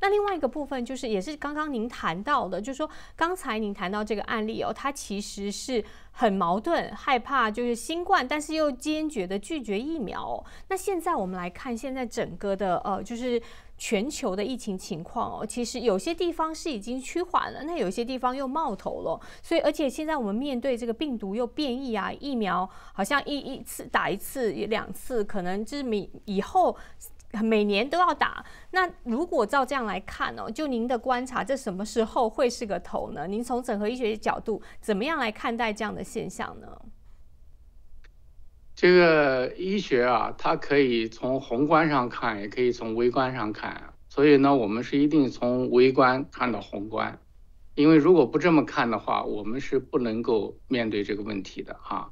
那另外一个部分就是，也是刚刚您谈到的，就是说刚才您谈到这个案例哦，它其实是很矛盾，害怕就是新冠，但是又坚决的拒绝疫苗哦。那现在我们来看，现在整个的呃，就是全球的疫情情况哦，其实有些地方是已经趋缓了，那有些地方又冒头了。所以，而且现在我们面对这个病毒又变异啊，疫苗好像一一次打一次、两次，可能就是以以后。每年都要打，那如果照这样来看哦，就您的观察，这什么时候会是个头呢？您从整合医学角度，怎么样来看待这样的现象呢？这个医学啊，它可以从宏观上看，也可以从微观上看。所以呢，我们是一定从微观看到宏观，因为如果不这么看的话，我们是不能够面对这个问题的哈。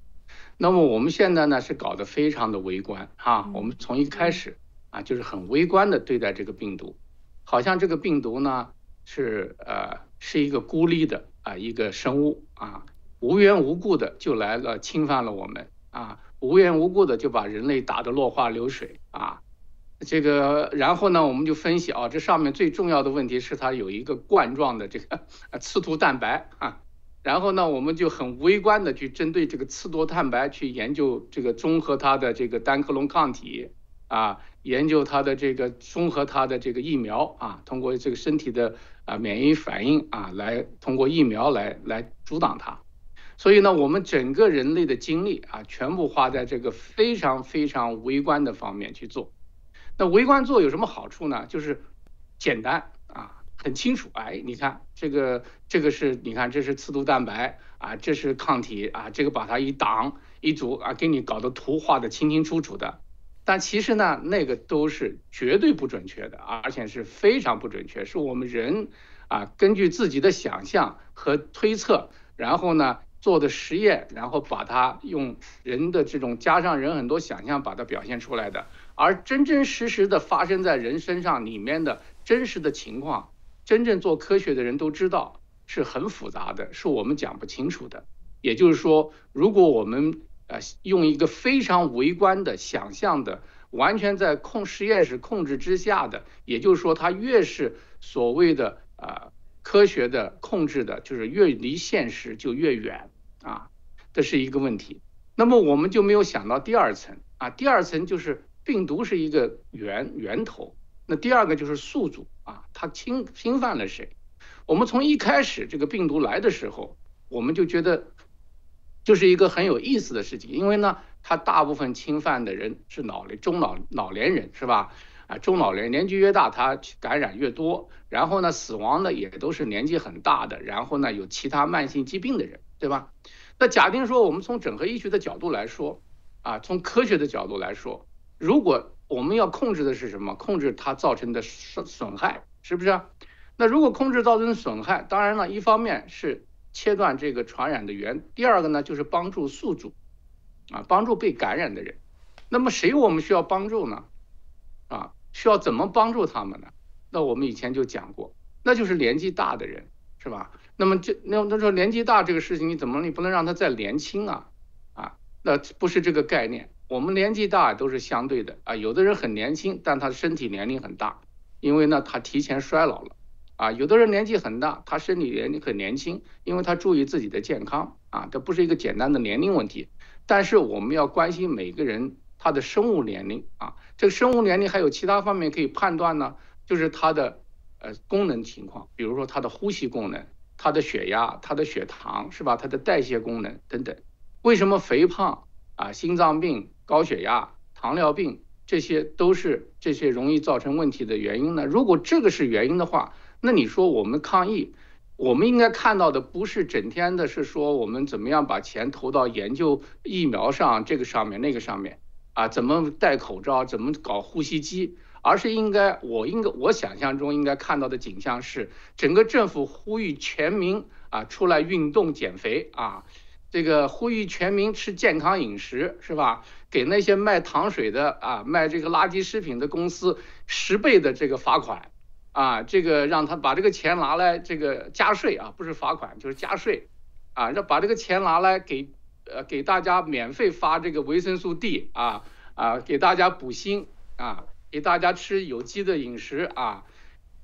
那么我们现在呢，是搞得非常的微观哈。我们从一开始。啊，就是很微观的对待这个病毒，好像这个病毒呢是呃是一个孤立的啊一个生物啊，无缘无故的就来了侵犯了我们啊，无缘无故的就把人类打得落花流水啊，这个然后呢我们就分析啊，这上面最重要的问题是它有一个冠状的这个刺突蛋白啊，然后呢我们就很微观的去针对这个刺突蛋白去研究这个中和它的这个单克隆抗体啊。研究它的这个综合它的这个疫苗啊，通过这个身体的啊免疫反应啊，来通过疫苗来来阻挡它。所以呢，我们整个人类的精力啊，全部花在这个非常非常微观的方面去做。那微观做有什么好处呢？就是简单啊，很清楚。哎，你看这个这个是，你看这是刺突蛋白啊，这是抗体啊，这个把它一挡一阻啊，给你搞得图画的清清楚楚的。但其实呢，那个都是绝对不准确的，而且是非常不准确，是我们人啊根据自己的想象和推测，然后呢做的实验，然后把它用人的这种加上人很多想象把它表现出来的，而真真实实的发生在人身上里面的真实的情况，真正做科学的人都知道是很复杂的，是我们讲不清楚的。也就是说，如果我们呃，用一个非常微观的想象的，完全在控实验室控制之下的，也就是说，它越是所谓的呃科学的控制的，就是越离现实就越远啊，这是一个问题。那么我们就没有想到第二层啊，第二层就是病毒是一个源源头，那第二个就是宿主啊，它侵侵犯了谁？我们从一开始这个病毒来的时候，我们就觉得。就是一个很有意思的事情，因为呢，它大部分侵犯的人是老年、中老老年人，是吧？啊，中老年年纪越大，他感染越多，然后呢，死亡的也都是年纪很大的，然后呢，有其他慢性疾病的人，对吧？那假定说，我们从整合医学的角度来说，啊，从科学的角度来说，如果我们要控制的是什么？控制它造成的损损害，是不是？那如果控制造成的损害，当然了，一方面是。切断这个传染的源，第二个呢就是帮助宿主，啊，帮助被感染的人。那么谁我们需要帮助呢？啊，需要怎么帮助他们呢？那我们以前就讲过，那就是年纪大的人，是吧？那么这那那说年纪大这个事情，你怎么你不能让他再年轻啊？啊，那不是这个概念。我们年纪大都是相对的啊，有的人很年轻，但他身体年龄很大，因为呢他提前衰老了。啊，有的人年纪很大，他身体年龄很年轻，因为他注意自己的健康啊，这不是一个简单的年龄问题。但是我们要关心每个人他的生物年龄啊，这个生物年龄还有其他方面可以判断呢，就是他的呃功能情况，比如说他的呼吸功能、他的血压、他的血糖是吧？他的代谢功能等等。为什么肥胖啊、心脏病、高血压、糖尿病这些都是这些容易造成问题的原因呢？如果这个是原因的话，那你说我们抗疫，我们应该看到的不是整天的是说我们怎么样把钱投到研究疫苗上这个上面那个上面啊，怎么戴口罩，怎么搞呼吸机，而是应该我应该我想象中应该看到的景象是整个政府呼吁全民啊出来运动减肥啊，这个呼吁全民吃健康饮食是吧？给那些卖糖水的啊卖这个垃圾食品的公司十倍的这个罚款。啊，这个让他把这个钱拿来这个加税啊，不是罚款就是加税，啊，让把这个钱拿来给呃给大家免费发这个维生素 D 啊啊，给大家补锌啊，给大家吃有机的饮食啊，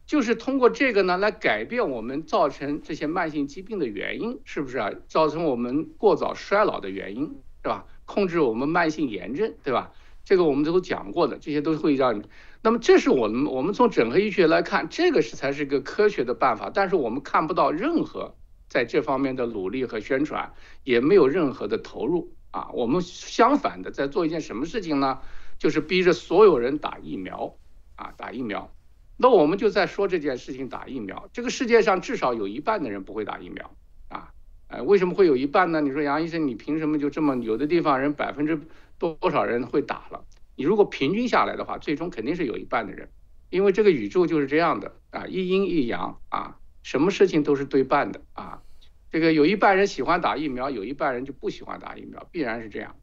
就是通过这个呢来改变我们造成这些慢性疾病的原因，是不是啊？造成我们过早衰老的原因，是吧？控制我们慢性炎症，对吧？这个我们都讲过的，这些都会让你。那么这是我们我们从整合医学来看，这个是才是一个科学的办法，但是我们看不到任何在这方面的努力和宣传，也没有任何的投入啊。我们相反的在做一件什么事情呢？就是逼着所有人打疫苗啊，打疫苗。那我们就在说这件事情，打疫苗。这个世界上至少有一半的人不会打疫苗啊。呃，为什么会有一半呢？你说杨医生，你凭什么就这么有的地方人百分之多少人会打了？你如果平均下来的话，最终肯定是有一半的人，因为这个宇宙就是这样的啊，一阴一阳啊，什么事情都是对半的啊。这个有一半人喜欢打疫苗，有一半人就不喜欢打疫苗，必然是这样。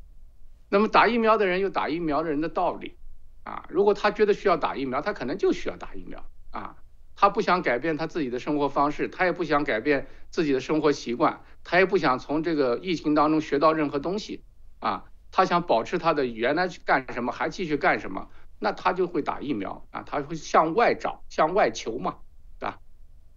那么打疫苗的人有打疫苗的人的道理啊，如果他觉得需要打疫苗，他可能就需要打疫苗啊。他不想改变他自己的生活方式，他也不想改变自己的生活习惯，他也不想从这个疫情当中学到任何东西啊。他想保持他的原来去干什么还继续干什么，那他就会打疫苗啊，他会向外找、向外求嘛，对吧？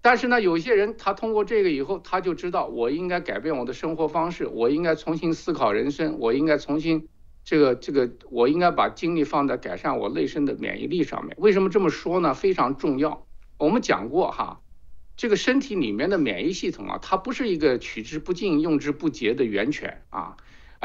但是呢，有些人他通过这个以后，他就知道我应该改变我的生活方式，我应该重新思考人生，我应该重新这个这个，我应该把精力放在改善我内生的免疫力上面。为什么这么说呢？非常重要。我们讲过哈，这个身体里面的免疫系统啊，它不是一个取之不尽、用之不竭的源泉啊。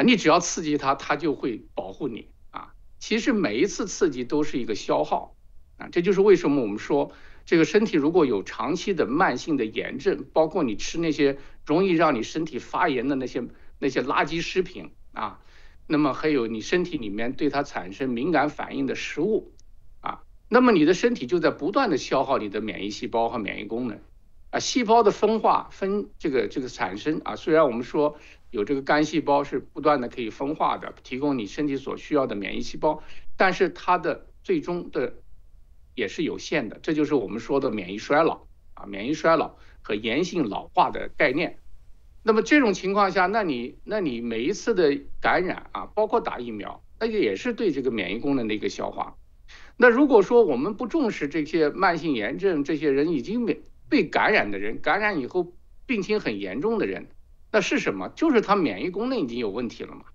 你只要刺激它，它就会保护你啊。其实每一次刺激都是一个消耗啊，这就是为什么我们说这个身体如果有长期的慢性的炎症，包括你吃那些容易让你身体发炎的那些那些垃圾食品啊，那么还有你身体里面对它产生敏感反应的食物啊，那么你的身体就在不断的消耗你的免疫细胞和免疫功能啊，细胞的分化分这个这个产生啊，虽然我们说。有这个干细胞是不断的可以分化的，提供你身体所需要的免疫细胞，但是它的最终的也是有限的，这就是我们说的免疫衰老啊，免疫衰老和炎性老化的概念。那么这种情况下，那你那你每一次的感染啊，包括打疫苗，那也是对这个免疫功能的一个消化。那如果说我们不重视这些慢性炎症，这些人已经被被感染的人，感染以后病情很严重的人。那是什么？就是他免疫功能已经有问题了嘛？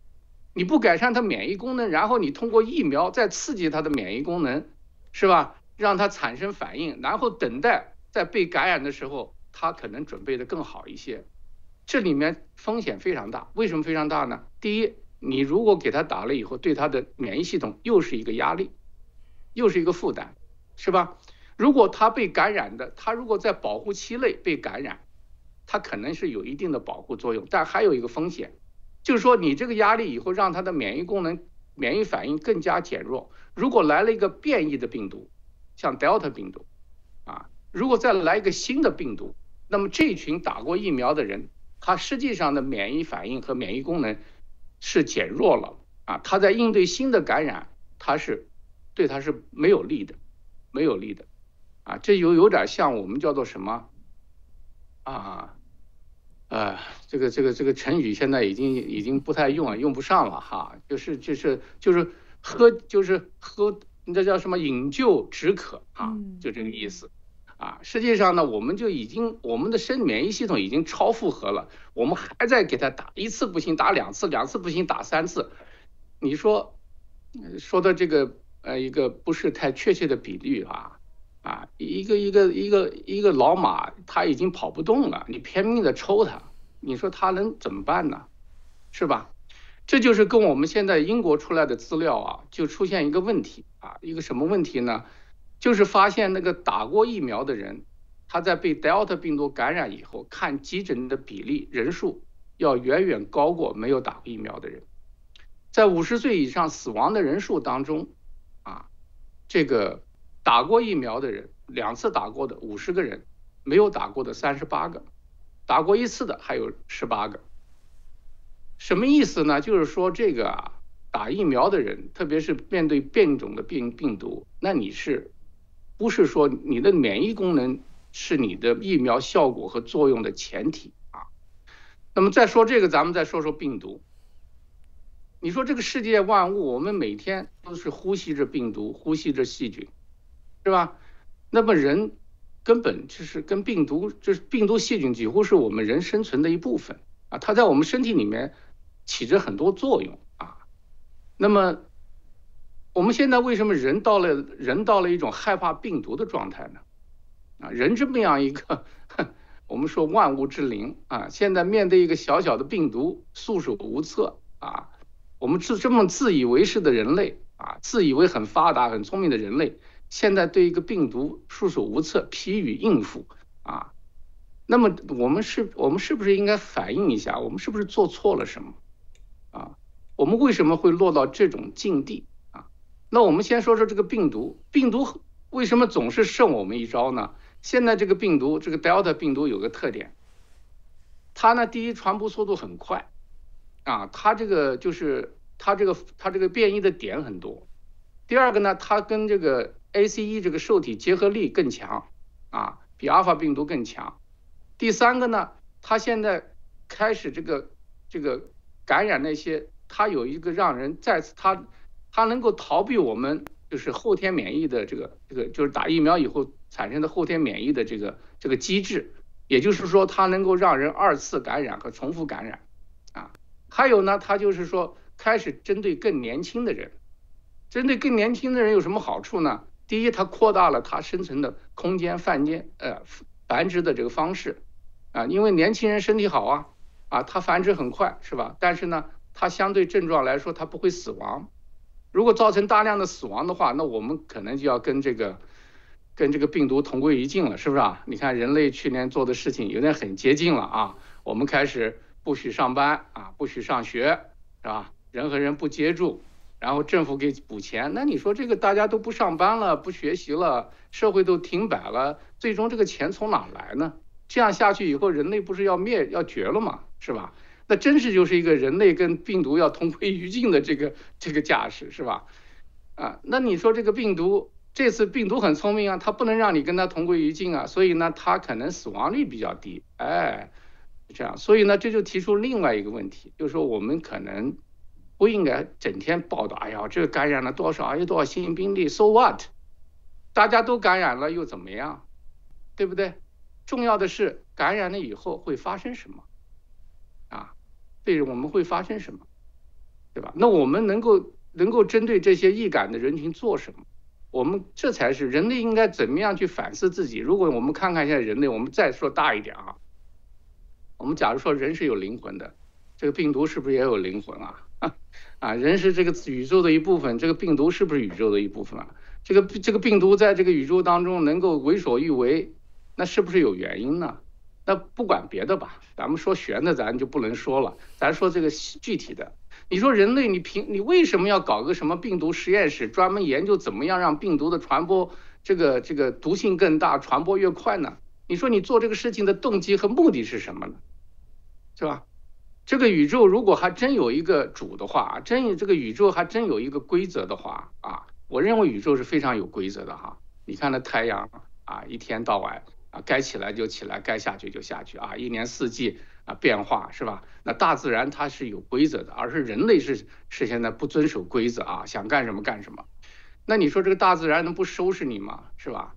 你不改善他免疫功能，然后你通过疫苗再刺激他的免疫功能，是吧？让他产生反应，然后等待在被感染的时候，他可能准备的更好一些。这里面风险非常大，为什么非常大呢？第一，你如果给他打了以后，对他的免疫系统又是一个压力，又是一个负担，是吧？如果他被感染的，他如果在保护期内被感染。它可能是有一定的保护作用，但还有一个风险，就是说你这个压力以后让它的免疫功能、免疫反应更加减弱。如果来了一个变异的病毒，像 Delta 病毒，啊，如果再来一个新的病毒，那么这群打过疫苗的人，他实际上的免疫反应和免疫功能是减弱了，啊，他在应对新的感染，他是对他是没有利的，没有利的，啊，这有有点像我们叫做什么？啊，呃，这个这个这个成语现在已经已经不太用了，用不上了哈。就是就是就是喝就是喝，那叫什么饮鸩止渴啊，就这个意思。啊，实际上呢，我们就已经我们的身免疫系统已经超负荷了，我们还在给他打一次不行，打两次，两次不行，打三次。你说说的这个呃一个不是太确切的比率啊。啊，一个一个一个一个老马，他已经跑不动了，你拼命的抽他，你说他能怎么办呢？是吧？这就是跟我们现在英国出来的资料啊，就出现一个问题啊，一个什么问题呢？就是发现那个打过疫苗的人，他在被 Delta 病毒感染以后，看急诊的比例人数要远远高过没有打过疫苗的人，在五十岁以上死亡的人数当中，啊，这个。打过疫苗的人，两次打过的五十个人，没有打过的三十八个，打过一次的还有十八个。什么意思呢？就是说这个啊，打疫苗的人，特别是面对变种的病病毒，那你是，不是说你的免疫功能是你的疫苗效果和作用的前提啊？那么再说这个，咱们再说说病毒。你说这个世界万物，我们每天都是呼吸着病毒，呼吸着细菌。是吧？那么人根本就是跟病毒，就是病毒细菌几乎是我们人生存的一部分啊，它在我们身体里面起着很多作用啊。那么我们现在为什么人到了人到了一种害怕病毒的状态呢？啊，人这么样一个，我们说万物之灵啊，现在面对一个小小的病毒束手无策啊，我们自这么自以为是的人类啊，自以为很发达很聪明的人类。现在对一个病毒束手无策、疲于应付啊，那么我们是，我们是不是应该反映一下，我们是不是做错了什么啊？我们为什么会落到这种境地啊？那我们先说说这个病毒，病毒为什么总是胜我们一招呢？现在这个病毒，这个 Delta 病毒有个特点，它呢，第一传播速度很快啊，它这个就是它这个它这个变异的点很多，第二个呢，它跟这个 ACE 这个受体结合力更强啊，比阿尔法病毒更强。第三个呢，它现在开始这个这个感染那些，它有一个让人再次它它能够逃避我们就是后天免疫的这个这个就是打疫苗以后产生的后天免疫的这个这个机制，也就是说它能够让人二次感染和重复感染啊。还有呢，它就是说开始针对更年轻的人，针对更年轻的人有什么好处呢？第一，它扩大了它生存的空间、范间，呃，繁殖的这个方式，啊，因为年轻人身体好啊，啊，它繁殖很快，是吧？但是呢，它相对症状来说，它不会死亡。如果造成大量的死亡的话，那我们可能就要跟这个，跟这个病毒同归于尽了，是不是啊？你看人类去年做的事情有点很接近了啊，我们开始不许上班啊，不许上学，是吧？人和人不接触。然后政府给补钱，那你说这个大家都不上班了，不学习了，社会都停摆了，最终这个钱从哪来呢？这样下去以后，人类不是要灭要绝了吗？是吧？那真是就是一个人类跟病毒要同归于尽的这个这个架势，是吧？啊，那你说这个病毒这次病毒很聪明啊，它不能让你跟它同归于尽啊，所以呢，它可能死亡率比较低，哎，这样，所以呢，这就提出另外一个问题，就是说我们可能。不应该整天报道，哎呀，这个感染了多少？哎，多少新型病例？So what？大家都感染了又怎么样？对不对？重要的是感染了以后会发生什么？啊，对我们会发生什么？对吧？那我们能够能够针对这些易感的人群做什么？我们这才是人类应该怎么样去反思自己？如果我们看看现在人类，我们再说大一点啊，我们假如说人是有灵魂的，这个病毒是不是也有灵魂啊？啊，人是这个宇宙的一部分，这个病毒是不是宇宙的一部分啊？这个这个病毒在这个宇宙当中能够为所欲为，那是不是有原因呢？那不管别的吧，咱们说玄的咱就不能说了，咱说这个具体的。你说人类，你凭你为什么要搞个什么病毒实验室，专门研究怎么样让病毒的传播这个这个毒性更大，传播越快呢？你说你做这个事情的动机和目的是什么呢？是吧？这个宇宙如果还真有一个主的话，真有这个宇宙还真有一个规则的话啊，我认为宇宙是非常有规则的哈。你看那太阳啊，一天到晚啊，该起来就起来，该下去就下去啊，一年四季啊变化是吧？那大自然它是有规则的，而是人类是是现在不遵守规则啊，想干什么干什么。那你说这个大自然能不收拾你吗？是吧？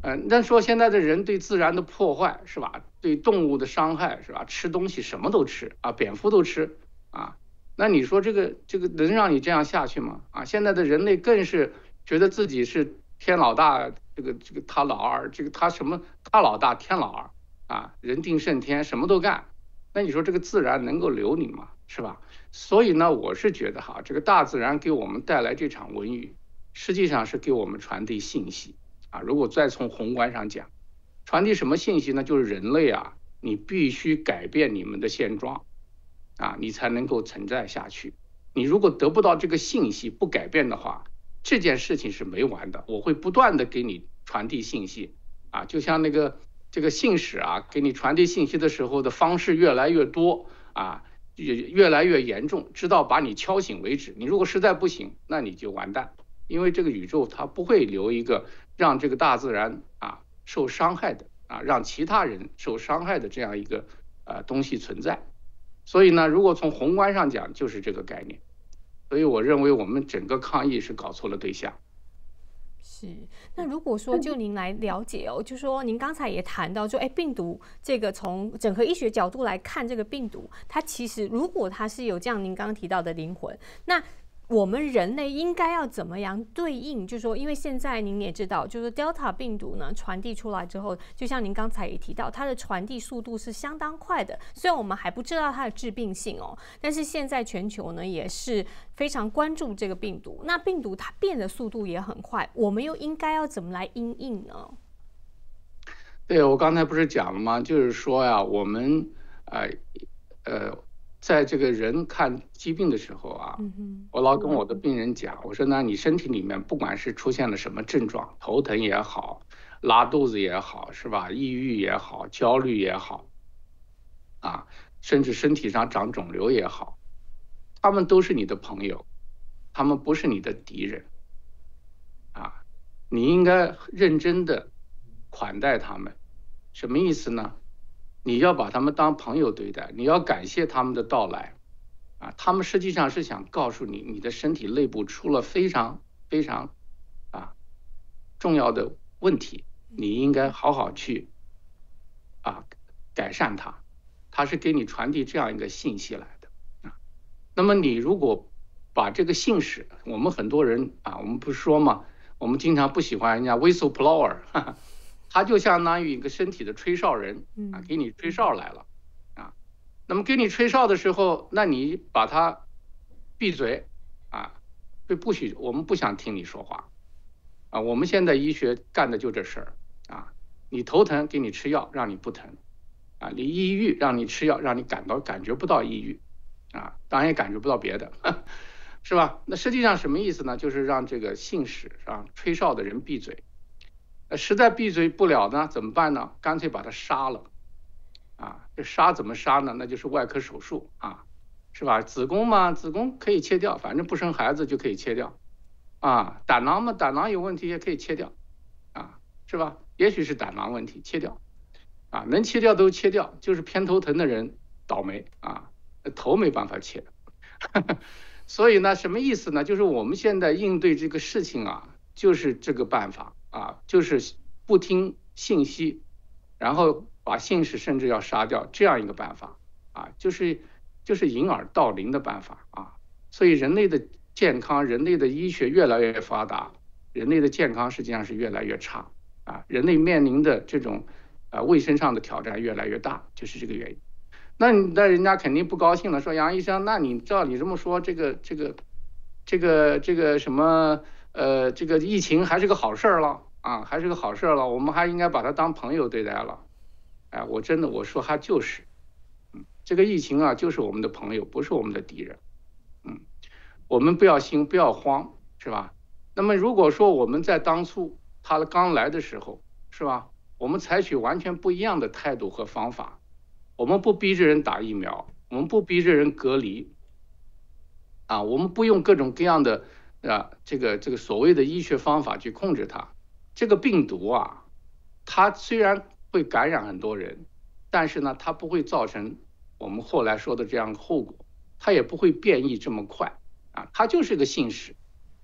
嗯，那说现在的人对自然的破坏是吧？对动物的伤害是吧？吃东西什么都吃啊，蝙蝠都吃啊。那你说这个这个能让你这样下去吗？啊，现在的人类更是觉得自己是天老大，这个这个他老二，这个他什么他老大天老二啊，人定胜天，什么都干。那你说这个自然能够留你吗？是吧？所以呢，我是觉得哈，这个大自然给我们带来这场瘟疫，实际上是给我们传递信息。啊，如果再从宏观上讲，传递什么信息呢？就是人类啊，你必须改变你们的现状，啊，你才能够存在下去。你如果得不到这个信息，不改变的话，这件事情是没完的。我会不断的给你传递信息，啊，就像那个这个信使啊，给你传递信息的时候的方式越来越多，啊，越越来越严重，直到把你敲醒为止。你如果实在不行，那你就完蛋。因为这个宇宙它不会留一个让这个大自然受伤害的啊，让其他人受伤害的这样一个呃东西存在。所以呢，如果从宏观上讲，就是这个概念。所以我认为我们整个抗疫是搞错了对象。是，那如果说就您来了解哦，就说您刚才也谈到说，哎，病毒这个从整合医学角度来看，这个病毒它其实如果它是有这样您刚刚提到的灵魂，那。我们人类应该要怎么样对应？就是说，因为现在您也知道，就是 Delta 病毒呢传递出来之后，就像您刚才也提到，它的传递速度是相当快的。虽然我们还不知道它的致病性哦，但是现在全球呢也是非常关注这个病毒。那病毒它变的速度也很快，我们又应该要怎么来应应呢？对，我刚才不是讲了吗？就是说呀，我们呃呃。在这个人看疾病的时候啊，我老跟我的病人讲，我说那你身体里面不管是出现了什么症状，头疼也好，拉肚子也好，是吧？抑郁也好，焦虑也好，啊，甚至身体上长肿瘤也好，他们都是你的朋友，他们不是你的敌人，啊，你应该认真的款待他们，什么意思呢？你要把他们当朋友对待，你要感谢他们的到来，啊，他们实际上是想告诉你，你的身体内部出了非常非常啊重要的问题，你应该好好去啊改善它，他是给你传递这样一个信息来的啊。那么你如果把这个信使，我们很多人啊，我们不是说嘛，我们经常不喜欢人家 whistleblower。他就相当于一个身体的吹哨人啊，给你吹哨来了啊。那么给你吹哨的时候，那你把他闭嘴啊，就不许我们不想听你说话啊。我们现在医学干的就这事儿啊。你头疼给你吃药，让你不疼啊。你抑郁让你吃药，让你感到感觉不到抑郁啊，当然也感觉不到别的，是吧？那实际上什么意思呢？就是让这个信使让吹哨的人闭嘴。实在闭嘴不了呢，怎么办呢？干脆把他杀了，啊，这杀怎么杀呢？那就是外科手术啊，是吧？子宫嘛，子宫可以切掉，反正不生孩子就可以切掉，啊，胆囊嘛，胆囊有问题也可以切掉，啊，是吧？也许是胆囊问题，切掉，啊，能切掉都切掉，就是偏头疼的人倒霉啊，头没办法切，所以呢，什么意思呢？就是我们现在应对这个事情啊，就是这个办法。啊，就是不听信息，然后把信使甚至要杀掉这样一个办法啊，就是就是掩耳盗铃的办法啊。所以人类的健康，人类的医学越来越发达，人类的健康实际上是越来越差啊。人类面临的这种啊卫生上的挑战越来越大，就是这个原因。那那人家肯定不高兴了，说杨医生，那你照你这么说，这个这个这个这个什么？呃，这个疫情还是个好事儿了啊，还是个好事儿了，我们还应该把它当朋友对待了。哎，我真的我说他就是，嗯，这个疫情啊，就是我们的朋友，不是我们的敌人。嗯，我们不要心不要慌，是吧？那么如果说我们在当初他刚来的时候，是吧？我们采取完全不一样的态度和方法，我们不逼着人打疫苗，我们不逼着人隔离，啊，我们不用各种各样的。啊，这个这个所谓的医学方法去控制它，这个病毒啊，它虽然会感染很多人，但是呢，它不会造成我们后来说的这样后果，它也不会变异这么快啊，它就是个信使，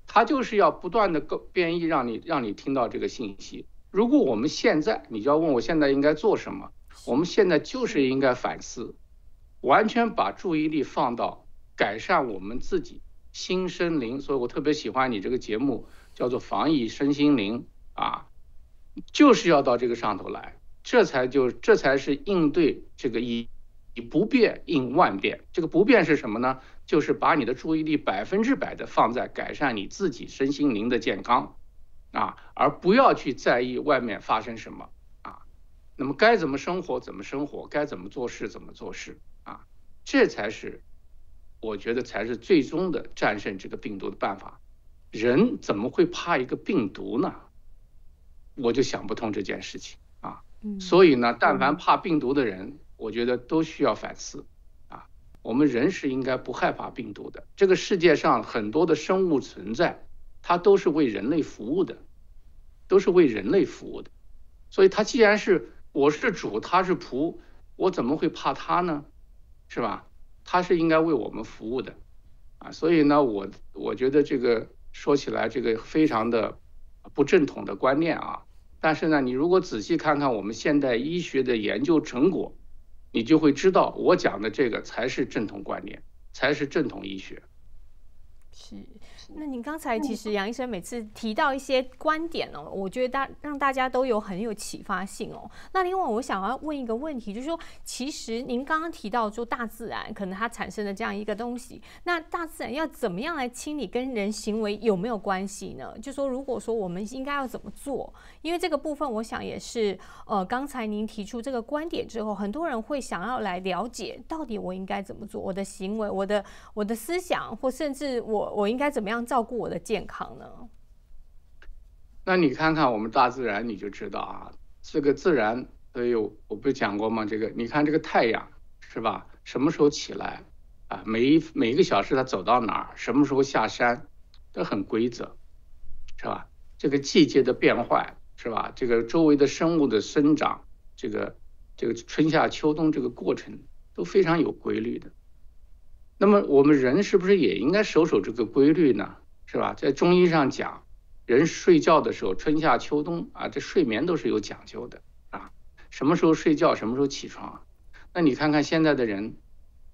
它就是要不断的变异，让你让你听到这个信息。如果我们现在，你就要问我现在应该做什么，我们现在就是应该反思，完全把注意力放到改善我们自己。心生灵，所以我特别喜欢你这个节目，叫做防疫身心灵啊，就是要到这个上头来，这才就这才是应对这个以以不变应万变。这个不变是什么呢？就是把你的注意力百分之百的放在改善你自己身心灵的健康啊，而不要去在意外面发生什么啊。那么该怎么生活怎么生活，该怎么做事怎么做事啊，这才是。我觉得才是最终的战胜这个病毒的办法。人怎么会怕一个病毒呢？我就想不通这件事情啊。所以呢，但凡怕病毒的人，我觉得都需要反思啊。我们人是应该不害怕病毒的。这个世界上很多的生物存在，它都是为人类服务的，都是为人类服务的。所以它既然是我是主，它是仆，我怎么会怕它呢？是吧？它是应该为我们服务的，啊，所以呢，我我觉得这个说起来这个非常的不正统的观念啊。但是呢，你如果仔细看看我们现代医学的研究成果，你就会知道我讲的这个才是正统观念，才是正统医学。是。那您刚才其实杨医生每次提到一些观点哦，我觉得大让大家都有很有启发性哦。那另外我想要问一个问题，就是说，其实您刚刚提到说大自然可能它产生的这样一个东西，那大自然要怎么样来清理，跟人行为有没有关系呢？就说如果说我们应该要怎么做，因为这个部分我想也是呃，刚才您提出这个观点之后，很多人会想要来了解到底我应该怎么做，我的行为、我的我的思想，或甚至我我应该怎么样。样照顾我的健康呢？那你看看我们大自然，你就知道啊，这个自然都有，我不是讲过吗？这个你看这个太阳是吧？什么时候起来啊？每一每一个小时它走到哪儿？什么时候下山？都很规则，是吧？这个季节的变换是吧？这个周围的生物的生长，这个这个春夏秋冬这个过程都非常有规律的。那么我们人是不是也应该守守这个规律呢？是吧？在中医上讲，人睡觉的时候，春夏秋冬啊，这睡眠都是有讲究的啊。什么时候睡觉，什么时候起床？那你看看现在的人，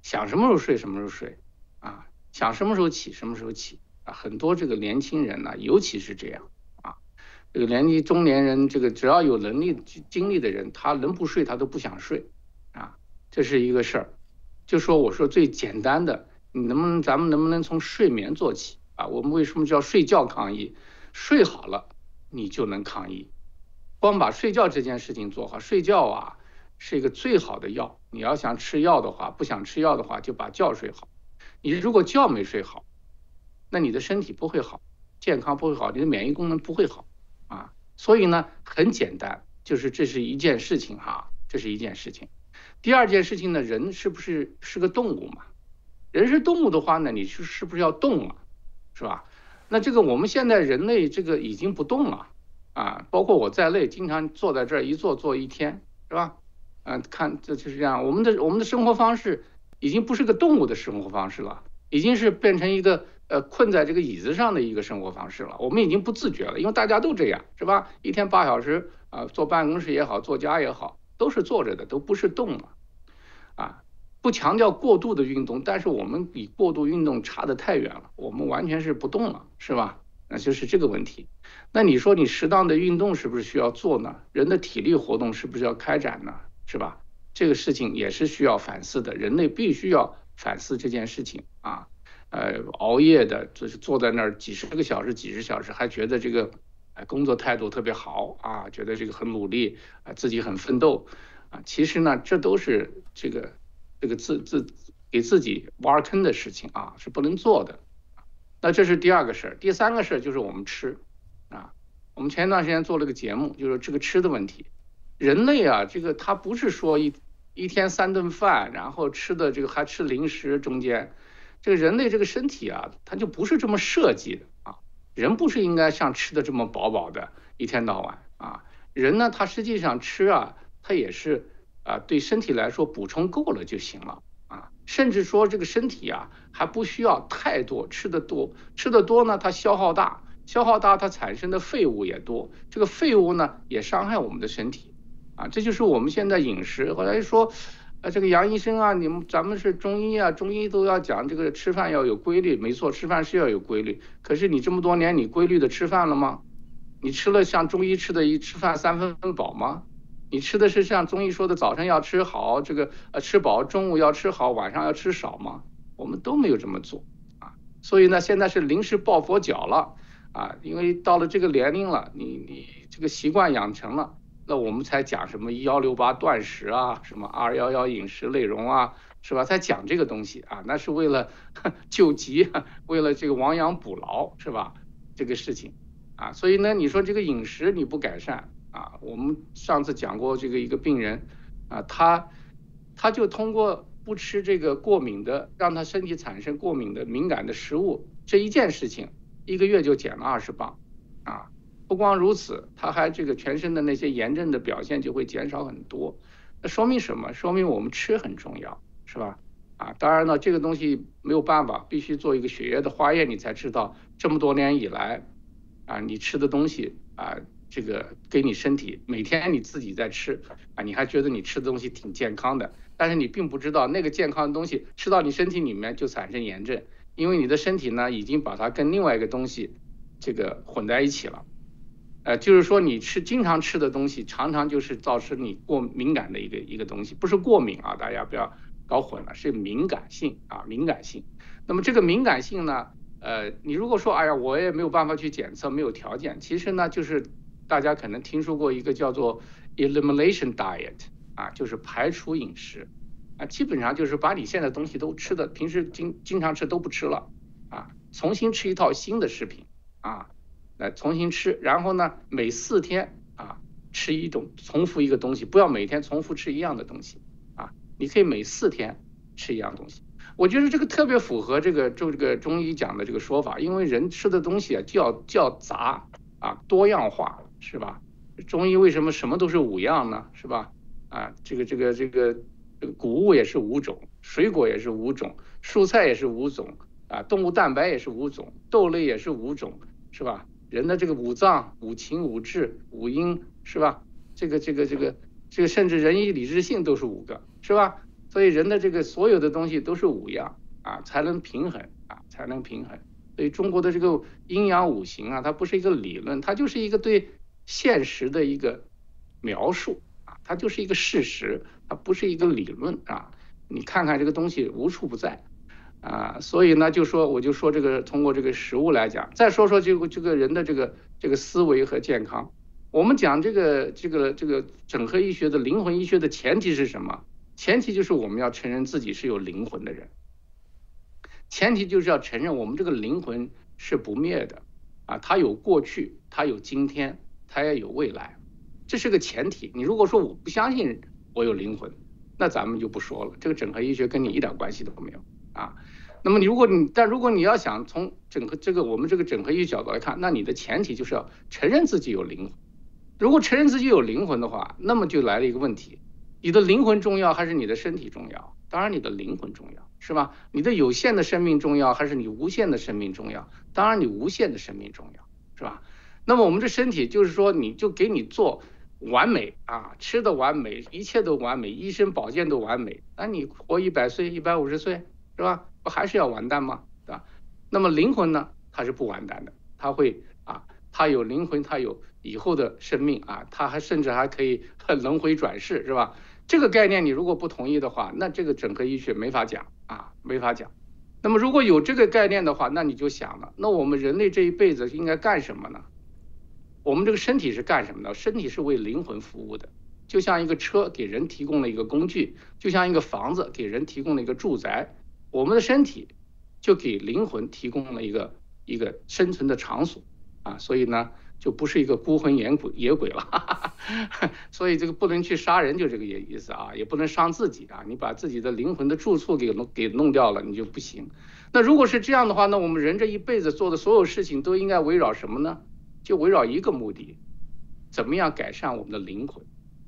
想什么时候睡什么时候睡啊，想什么时候起什么时候起啊。很多这个年轻人呢，尤其是这样啊。这个年纪中年人，这个只要有能力、精力的人，他能不睡他都不想睡啊，这是一个事儿。就说我说最简单的，你能不能咱们能不能从睡眠做起啊？我们为什么叫睡觉抗疫？睡好了你就能抗疫。光把睡觉这件事情做好，睡觉啊是一个最好的药。你要想吃药的话，不想吃药的话，就把觉睡好。你如果觉没睡好，那你的身体不会好，健康不会好，你的免疫功能不会好啊。所以呢，很简单，就是这是一件事情哈，这是一件事情。第二件事情呢，人是不是是个动物嘛？人是动物的话呢，你是是不是要动啊？是吧？那这个我们现在人类这个已经不动了啊，包括我在内，经常坐在这儿一坐坐一天，是吧？嗯，看这就是这样，我们的我们的生活方式已经不是个动物的生活方式了，已经是变成一个呃困在这个椅子上的一个生活方式了。我们已经不自觉了，因为大家都这样，是吧？一天八小时啊，坐办公室也好，坐家也好。都是坐着的，都不是动了，啊，不强调过度的运动，但是我们比过度运动差得太远了，我们完全是不动了，是吧？那就是这个问题。那你说你适当的运动是不是需要做呢？人的体力活动是不是要开展呢？是吧？这个事情也是需要反思的，人类必须要反思这件事情啊。呃，熬夜的，就是坐在那儿几十个小时、几十小时，还觉得这个。工作态度特别好啊，觉得这个很努力啊，自己很奋斗啊。其实呢，这都是这个这个自自给自己挖坑的事情啊，是不能做的。那这是第二个事儿，第三个事儿就是我们吃啊。我们前一段时间做了个节目，就是这个吃的问题。人类啊，这个他不是说一一天三顿饭，然后吃的这个还吃零食，中间这个人类这个身体啊，他就不是这么设计的。人不是应该像吃的这么饱饱的，一天到晚啊。人呢，他实际上吃啊，他也是啊，对身体来说补充够了就行了啊。甚至说这个身体啊，还不需要太多吃的多，吃的多呢，它消耗大，消耗大它产生的废物也多，这个废物呢也伤害我们的身体啊。这就是我们现在饮食。后来说。啊，这个杨医生啊，你们咱们是中医啊，中医都要讲这个吃饭要有规律，没错，吃饭是要有规律。可是你这么多年，你规律的吃饭了吗？你吃了像中医吃的一吃饭三分饱吗？你吃的是像中医说的早上要吃好，这个呃吃饱，中午要吃好，晚上要吃少吗？我们都没有这么做啊。所以呢，现在是临时抱佛脚了啊，因为到了这个年龄了，你你这个习惯养成了。那我们才讲什么幺六八断食啊，什么二幺幺饮食内容啊，是吧？才讲这个东西啊，那是为了 救急，为了这个亡羊补牢，是吧？这个事情啊，所以呢，你说这个饮食你不改善啊，我们上次讲过这个一个病人啊，他他就通过不吃这个过敏的，让他身体产生过敏的敏感的食物这一件事情，一个月就减了二十磅啊。不光如此，他还这个全身的那些炎症的表现就会减少很多。那说明什么？说明我们吃很重要，是吧？啊，当然了，这个东西没有办法，必须做一个血液的化验，你才知道这么多年以来，啊，你吃的东西啊，这个给你身体每天你自己在吃啊，你还觉得你吃的东西挺健康的，但是你并不知道那个健康的东西吃到你身体里面就产生炎症，因为你的身体呢已经把它跟另外一个东西这个混在一起了。呃，就是说你吃经常吃的东西，常常就是造成你过敏感的一个一个东西，不是过敏啊，大家不要搞混了，是敏感性啊，敏感性。那么这个敏感性呢，呃，你如果说哎呀，我也没有办法去检测，没有条件，其实呢，就是大家可能听说过一个叫做 elimination diet 啊，就是排除饮食啊，基本上就是把你现在东西都吃的，平时经经常吃都不吃了啊，重新吃一套新的食品啊。来重新吃，然后呢，每四天啊吃一种重复一个东西，不要每天重复吃一样的东西啊。你可以每四天吃一样东西。我觉得这个特别符合这个就这个中医讲的这个说法，因为人吃的东西啊就要就要杂啊多样化，是吧？中医为什么什么都是五样呢？是吧？啊，这个这个这个这个谷物也是五种，水果也是五种，蔬菜也是五种啊，动物蛋白也是五种，豆类也是五种，是吧？人的这个五脏、五情、五志、五阴，是吧？这个、这个、这个、这个，甚至仁义礼智信都是五个，是吧？所以人的这个所有的东西都是五样啊，才能平衡啊，才能平衡。所以中国的这个阴阳五行啊，它不是一个理论，它就是一个对现实的一个描述啊，它就是一个事实，它不是一个理论啊。你看看这个东西无处不在。啊，所以呢，就说我就说这个通过这个食物来讲，再说说这个这个人的这个这个思维和健康。我们讲这个这个这个整合医学的灵魂医学的前提是什么？前提就是我们要承认自己是有灵魂的人，前提就是要承认我们这个灵魂是不灭的啊，它有过去，它有今天，它也有未来，这是个前提。你如果说我不相信我有灵魂，那咱们就不说了，这个整合医学跟你一点关系都没有。啊，那么你如果你但如果你要想从整个这个我们这个整合医学角度来看，那你的前提就是要承认自己有灵魂。如果承认自己有灵魂的话，那么就来了一个问题：你的灵魂重要还是你的身体重要？当然你的灵魂重要，是吧？你的有限的生命重要还是你无限的生命重要？当然你无限的生命重要，是吧？那么我们这身体就是说，你就给你做完美啊，吃的完美，一切都完美，医生保健都完美，那你活一百岁、一百五十岁。是吧？不还是要完蛋吗？对吧？那么灵魂呢？它是不完蛋的，它会啊，它有灵魂，它有以后的生命啊，它还甚至还可以 轮回转世，是吧？这个概念你如果不同意的话，那这个整个医学没法讲啊，没法讲。那么如果有这个概念的话，那你就想了，那我们人类这一辈子应该干什么呢？我们这个身体是干什么的？身体是为灵魂服务的，就像一个车给人提供了一个工具，就像一个房子给人提供了一个住宅。我们的身体就给灵魂提供了一个一个生存的场所啊，所以呢，就不是一个孤魂野鬼野鬼了，所以这个不能去杀人，就这个意意思啊，也不能伤自己啊，你把自己的灵魂的住处给弄给弄掉了，你就不行。那如果是这样的话，那我们人这一辈子做的所有事情都应该围绕什么呢？就围绕一个目的，怎么样改善我们的灵魂，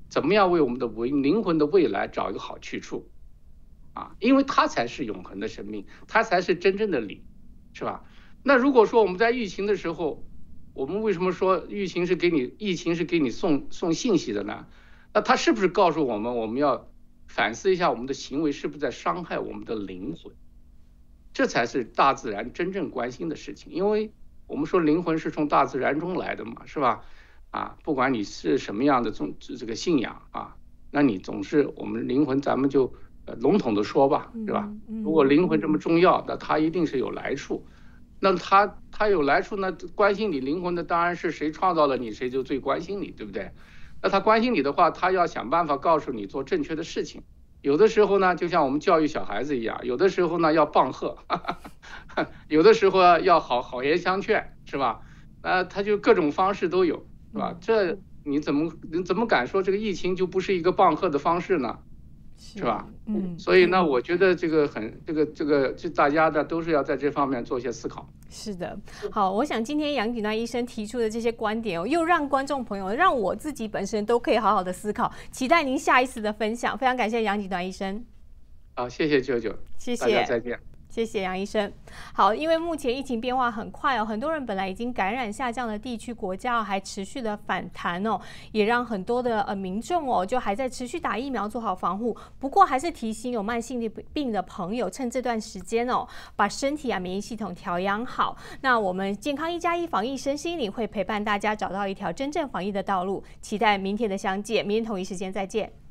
怎么样为我们的为灵魂的未来找一个好去处。啊，因为它才是永恒的生命，它才是真正的理，是吧？那如果说我们在疫情的时候，我们为什么说疫情是给你疫情是给你送送信息的呢？那它是不是告诉我们，我们要反思一下我们的行为是不是在伤害我们的灵魂？这才是大自然真正关心的事情，因为我们说灵魂是从大自然中来的嘛，是吧？啊，不管你是什么样的宗这个信仰啊，那你总是我们灵魂，咱们就。笼统的说吧，是吧？如果灵魂这么重要，那它一定是有来处。那他他有来处，那关心你灵魂的当然是谁创造了你，谁就最关心你，对不对？那他关心你的话，他要想办法告诉你做正确的事情。有的时候呢，就像我们教育小孩子一样，有的时候呢要棒喝，有的时候要好好言相劝，是吧？那，他就各种方式都有，是吧？这你怎么你怎么敢说这个疫情就不是一个棒喝的方式呢？是吧？嗯，所以呢，我觉得这个很，这个这个，这大家的都是要在这方面做一些思考。是的，好，我想今天杨景端医生提出的这些观点哦，又让观众朋友，让我自己本身都可以好好的思考。期待您下一次的分享，非常感谢杨景端医生。好，谢谢舅舅，谢谢，大家再见。谢谢杨医生。好，因为目前疫情变化很快哦，很多人本来已经感染下降的地区国家还持续的反弹哦，也让很多的呃民众哦就还在持续打疫苗做好防护。不过还是提醒有慢性病的朋友，趁这段时间哦，把身体啊免疫系统调养好。那我们健康一加一防疫身心灵会陪伴大家找到一条真正防疫的道路。期待明天的相见，明天同一时间再见。